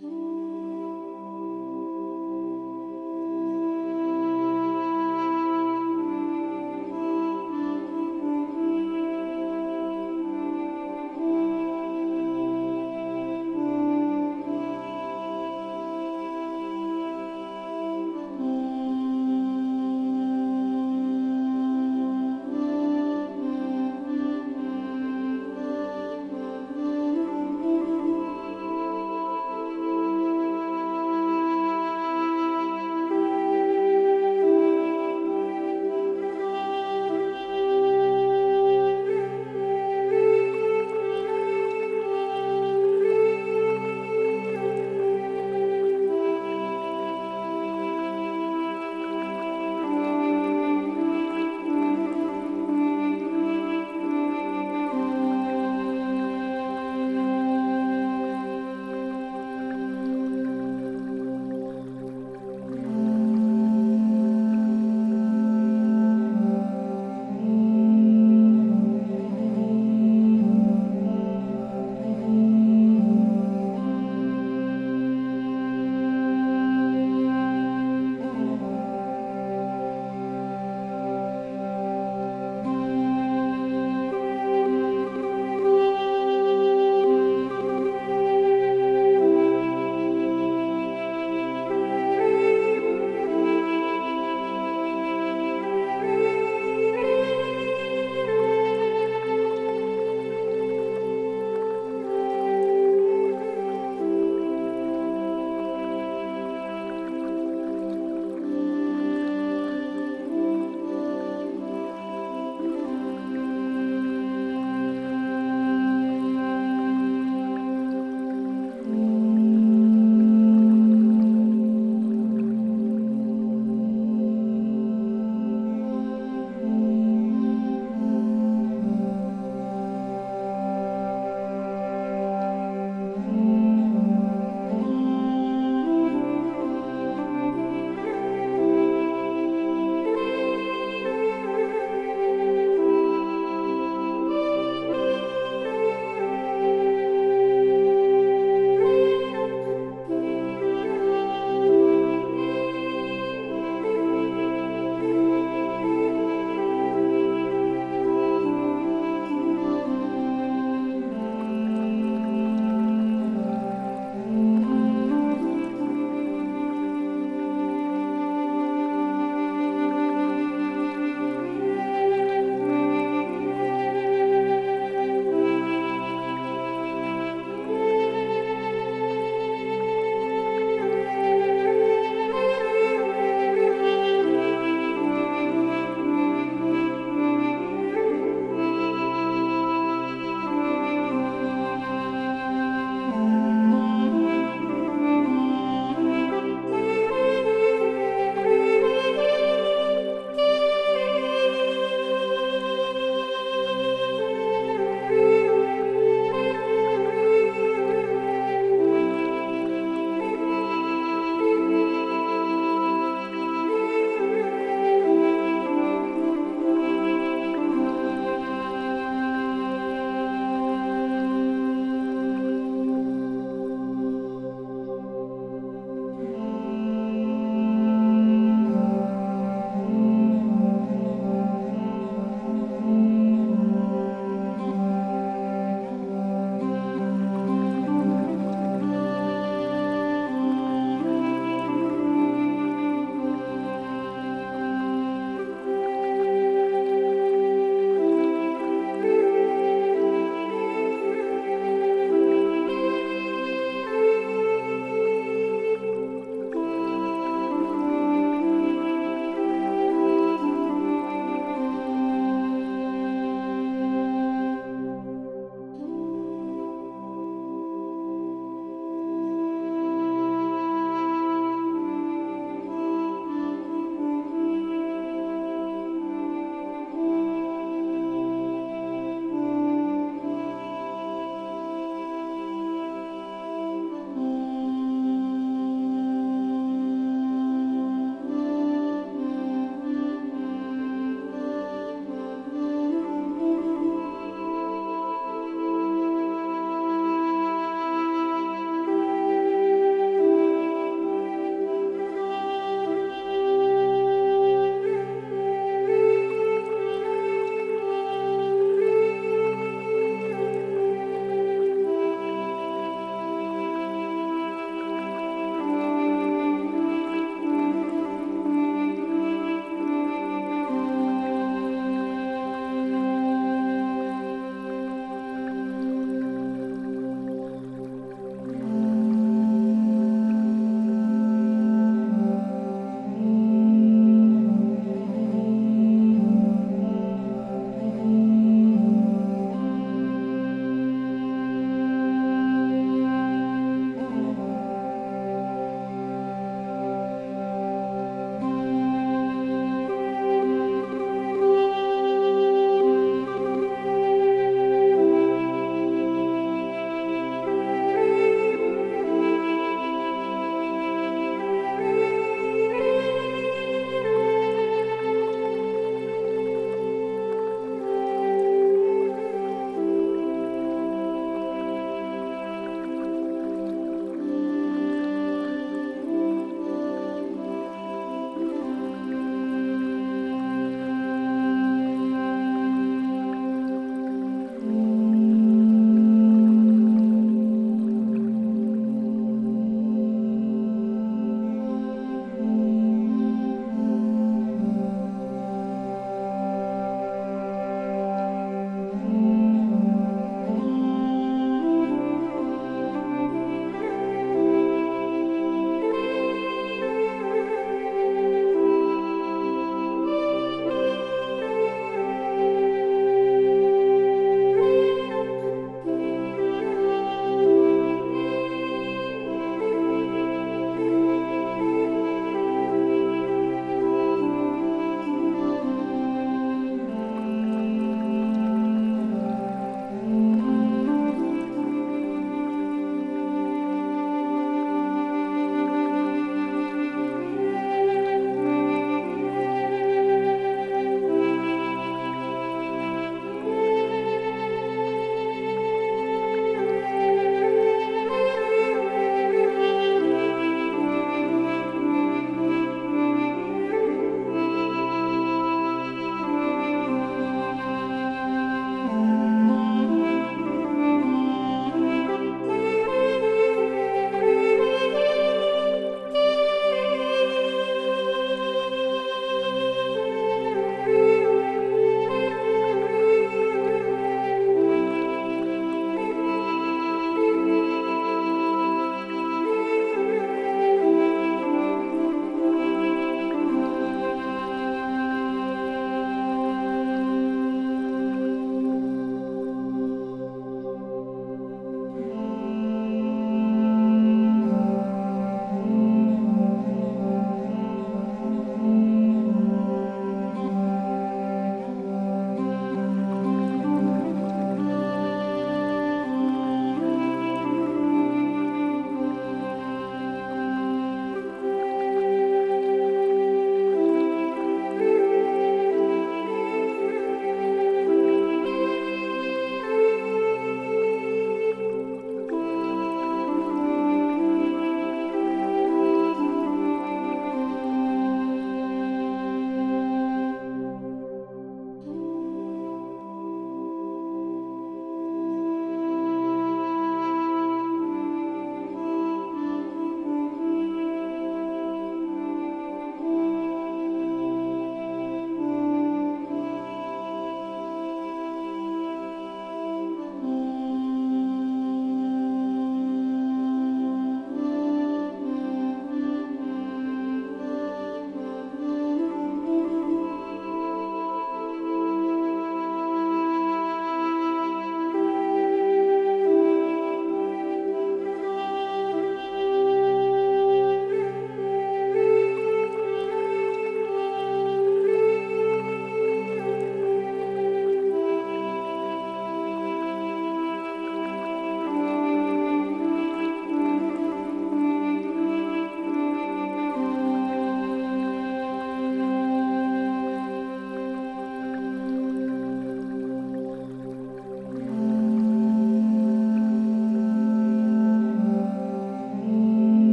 Mm.